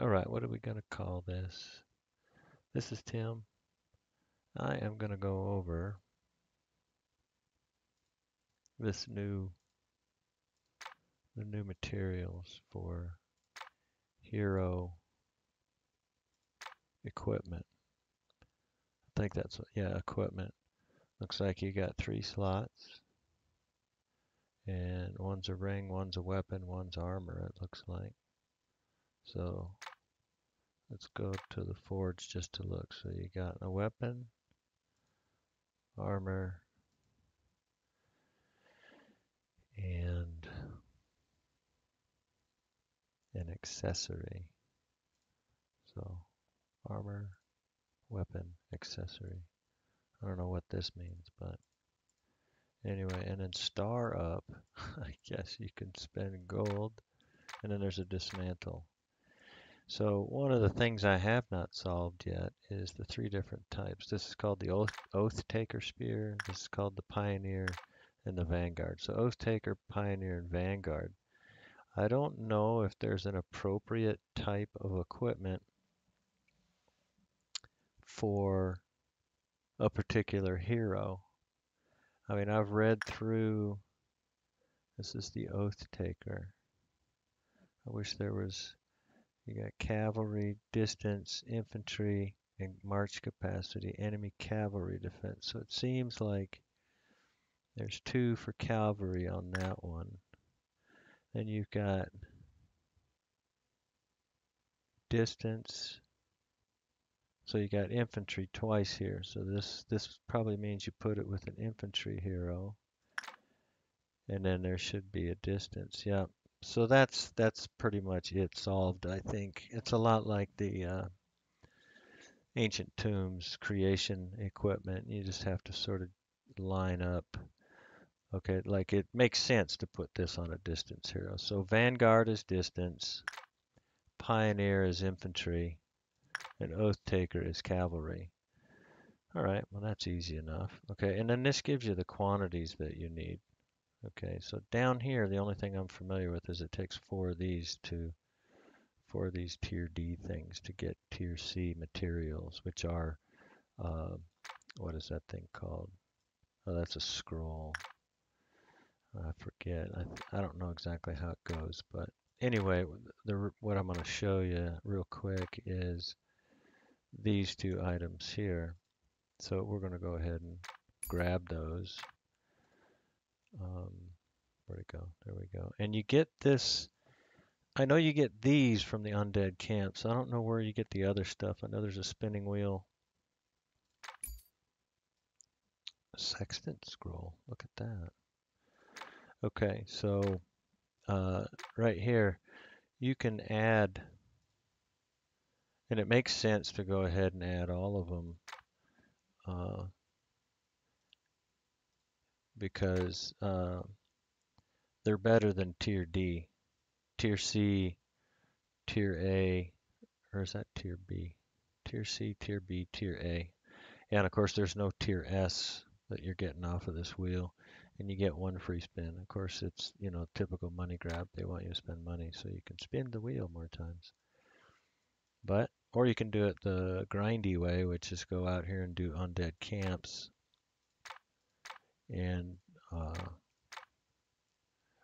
All right, what are we going to call this? This is Tim. I am going to go over this new the new materials for hero equipment. I think that's yeah, equipment. Looks like you got three slots. And one's a ring, one's a weapon, one's armor, it looks like. So let's go to the forge just to look. So you got a weapon, armor, and an accessory. So armor, weapon, accessory. I don't know what this means, but anyway, and then star up, I guess you can spend gold, and then there's a dismantle. So one of the things I have not solved yet is the three different types. This is called the Oath, Oath Taker Spear, this is called the Pioneer, and the Vanguard. So Oath Taker, Pioneer, and Vanguard. I don't know if there's an appropriate type of equipment for a particular hero. I mean, I've read through, this is the Oath Taker. I wish there was, you got cavalry, distance, infantry, and march capacity, enemy cavalry defense. So it seems like there's two for cavalry on that one. Then you've got distance, so you got infantry twice here. So this this probably means you put it with an infantry hero. And then there should be a distance. Yep. So that's that's pretty much it solved, I think. It's a lot like the uh, ancient tombs creation equipment. You just have to sort of line up. Okay, like it makes sense to put this on a distance hero. So Vanguard is distance, Pioneer is infantry, and Oath Taker is cavalry. All right, well that's easy enough. Okay, and then this gives you the quantities that you need. Okay, so down here, the only thing I'm familiar with is it takes four of these to, four of these tier D things to get tier C materials, which are, uh, what is that thing called? Oh, that's a scroll. I forget. I, I don't know exactly how it goes, but anyway, the, what I'm going to show you real quick is these two items here. So we're going to go ahead and grab those. Um, where'd it go? There we go. And you get this. I know you get these from the undead camps. I don't know where you get the other stuff. I know there's a spinning wheel. Sextant scroll. Look at that. Okay, so uh, right here, you can add and it makes sense to go ahead and add all of them uh, because uh, they're better than tier D. Tier C, tier A, or is that tier B? Tier C, tier B, tier A. And of course there's no tier S that you're getting off of this wheel and you get one free spin. Of course it's, you know, typical money grab. They want you to spend money so you can spin the wheel more times. But or you can do it the grindy way, which is go out here and do undead camps. And, uh,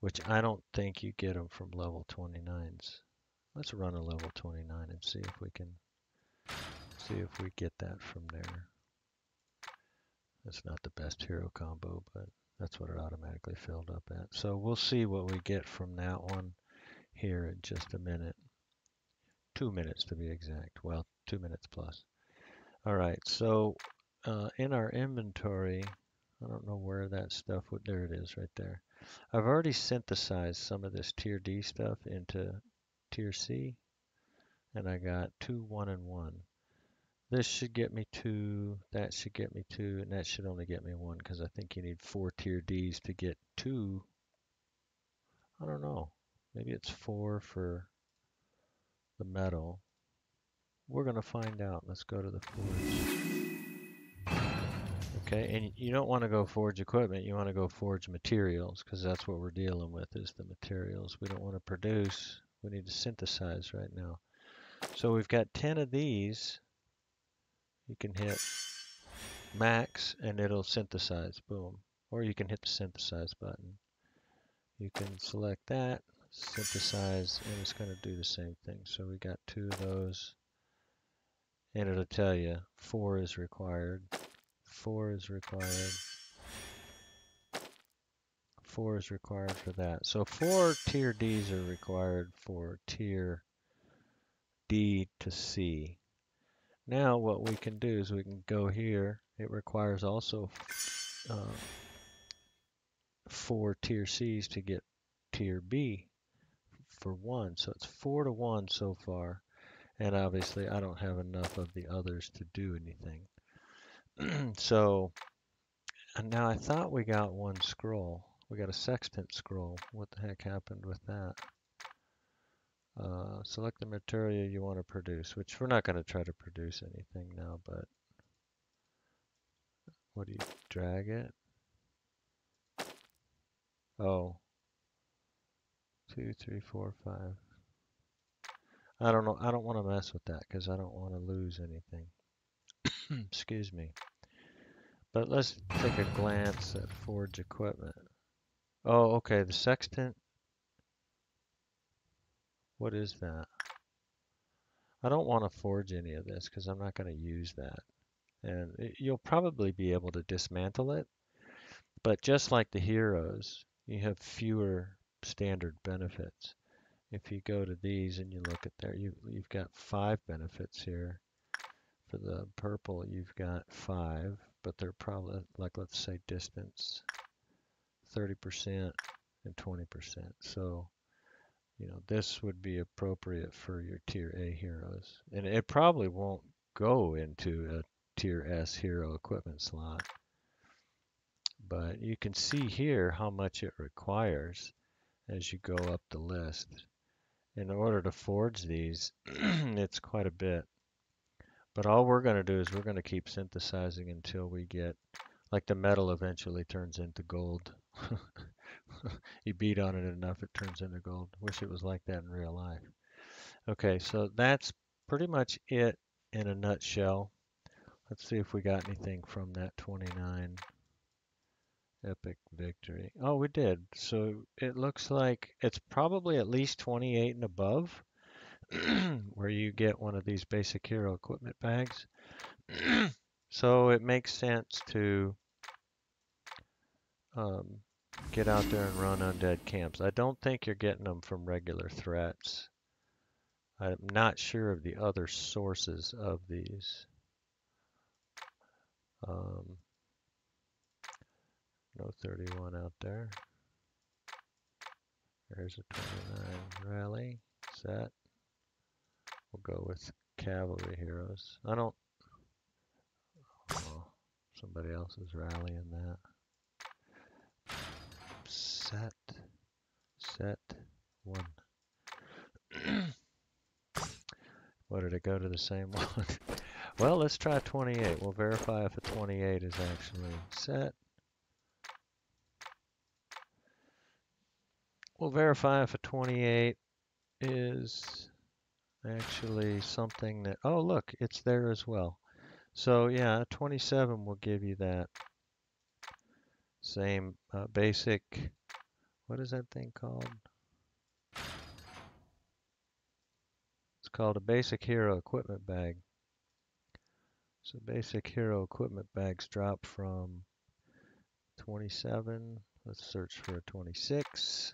which I don't think you get them from level 29s. Let's run a level 29 and see if we can, see if we get that from there. That's not the best hero combo, but that's what it automatically filled up at. So we'll see what we get from that one here in just a minute two minutes to be exact. Well, two minutes plus. All right, so uh, in our inventory, I don't know where that stuff would, there it is right there. I've already synthesized some of this tier D stuff into tier C, and I got two, one, and one. This should get me two, that should get me two, and that should only get me one because I think you need four tier Ds to get two. I don't know. Maybe it's four for the metal. We're going to find out. Let's go to the forge. Okay, and you don't want to go forge equipment. You want to go forge materials because that's what we're dealing with is the materials. We don't want to produce. We need to synthesize right now. So we've got 10 of these. You can hit max and it'll synthesize, boom. Or you can hit the synthesize button. You can select that, synthesize, and it's going to do the same thing. So we got two of those. And it'll tell you four is required, four is required, four is required for that. So four tier Ds are required for tier D to C. Now what we can do is we can go here. It requires also uh, four tier Cs to get tier B for one. So it's four to one so far. And obviously I don't have enough of the others to do anything. so and now I thought we got one scroll. We got a sextant scroll. What the heck happened with that? Uh, select the material you want to produce, which we're not going to try to produce anything now, but what do you drag it? Oh, two, three, four, five. I don't know. I don't want to mess with that because I don't want to lose anything. Excuse me. But let's take a glance at Forge equipment. Oh, okay. The sextant. What is that? I don't want to forge any of this because I'm not going to use that. And it, you'll probably be able to dismantle it. But just like the heroes, you have fewer standard benefits if you go to these and you look at there, you, you've got five benefits here. For the purple, you've got five, but they're probably, like let's say distance, 30% and 20%. So, you know, this would be appropriate for your tier A heroes. And it probably won't go into a tier S hero equipment slot. But you can see here how much it requires as you go up the list in order to forge these, it's quite a bit. But all we're going to do is we're going to keep synthesizing until we get, like the metal eventually turns into gold. you beat on it enough, it turns into gold. Wish it was like that in real life. Okay, so that's pretty much it in a nutshell. Let's see if we got anything from that 29 Epic victory. Oh, we did. So it looks like it's probably at least 28 and above where you get one of these basic hero equipment bags. so it makes sense to um, get out there and run undead camps. I don't think you're getting them from regular threats. I'm not sure of the other sources of these. Um, no 31 out there. There's a 29 rally set. We'll go with cavalry heroes. I don't. Oh, somebody else is rallying that. Set. Set one. what did it go to the same one? well, let's try 28. We'll verify if a 28 is actually set. We'll verify if a 28 is actually something that, oh look, it's there as well. So yeah, 27 will give you that same uh, basic, what is that thing called? It's called a basic hero equipment bag. So basic hero equipment bags drop from 27, let's search for a 26.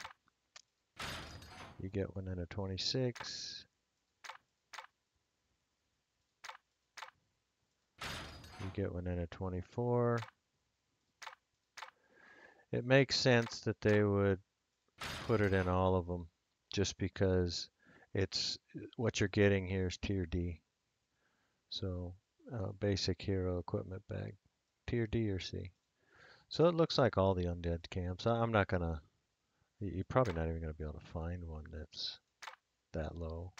You get one in a 26. You get one in a 24. It makes sense that they would put it in all of them just because it's what you're getting here is tier D. So uh, basic hero equipment bag, tier D or C. So it looks like all the undead camps. I'm not gonna you're probably not even going to be able to find one that's that low.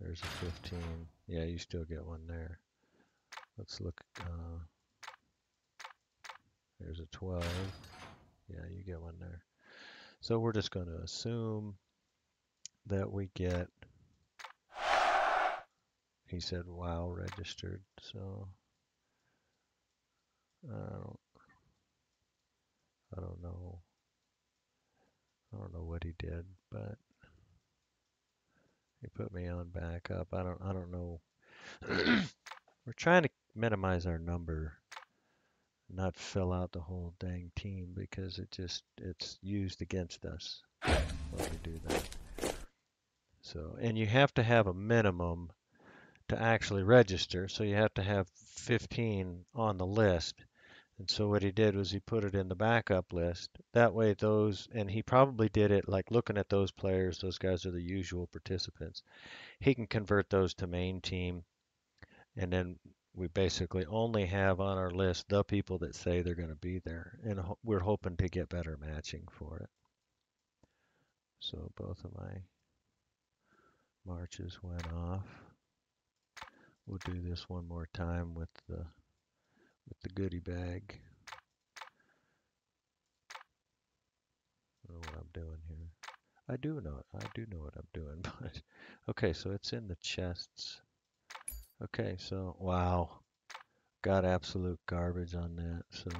There's a 15. Yeah, you still get one there. Let's look. Uh, there's a 12. Yeah, you get one there. So we're just going to assume that we get he said wow registered. So I don't I don't know. I don't know what he did, but he put me on backup. I don't I don't know. We're trying to minimize our number, not fill out the whole dang team because it just it's used against us when we do that. So, and you have to have a minimum to actually register. So you have to have 15 on the list. And so what he did was he put it in the backup list. That way those, and he probably did it like looking at those players, those guys are the usual participants. He can convert those to main team. And then we basically only have on our list the people that say they're going to be there. And ho- we're hoping to get better matching for it. So both of my marches went off. We'll do this one more time with the with the goodie bag. I know what I'm doing here. I do know I do know what I'm doing, but okay, so it's in the chests. Okay, so wow. Got absolute garbage on that, so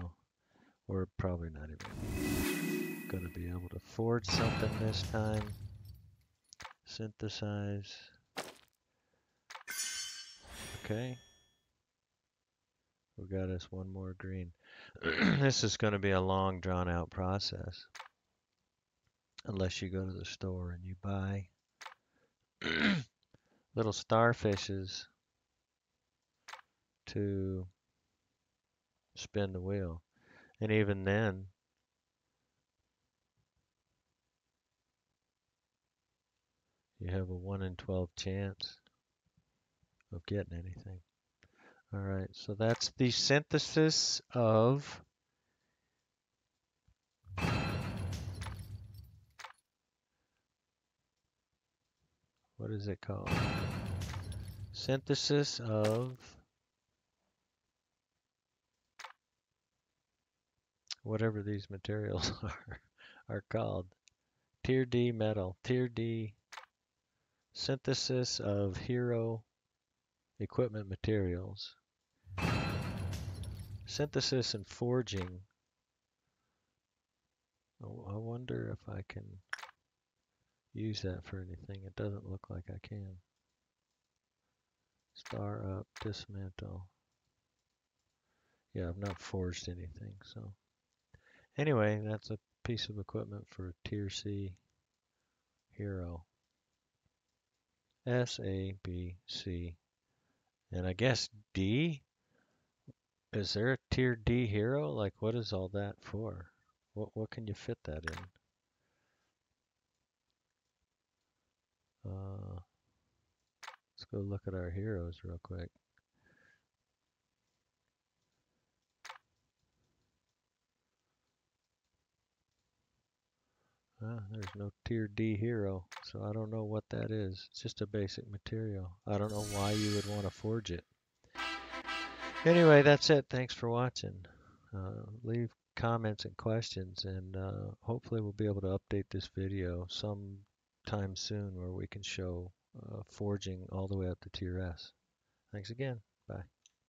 we're probably not even gonna be able to forge something this time. Synthesize. Okay. We got us one more green. this is going to be a long, drawn out process. Unless you go to the store and you buy little starfishes to spin the wheel. And even then, you have a 1 in 12 chance of getting anything. All right, so that's the synthesis of what is it called? Synthesis of whatever these materials are are called. Tier D metal, Tier D synthesis of hero equipment materials. Synthesis and forging. Oh, I wonder if I can use that for anything. It doesn't look like I can. Star up, dismantle. Yeah, I've not forged anything, so. Anyway, that's a piece of equipment for Tier C Hero. S, A, B, C, and I guess D? Is there a tier D hero? Like, what is all that for? What, what can you fit that in? Uh, let's go look at our heroes real quick. There's no tier D hero, so I don't know what that is. It's just a basic material. I don't know why you would want to forge it. Anyway, that's it. Thanks for watching. Uh, leave comments and questions, and uh, hopefully we'll be able to update this video sometime soon where we can show uh, forging all the way up to tier S. Thanks again. Bye.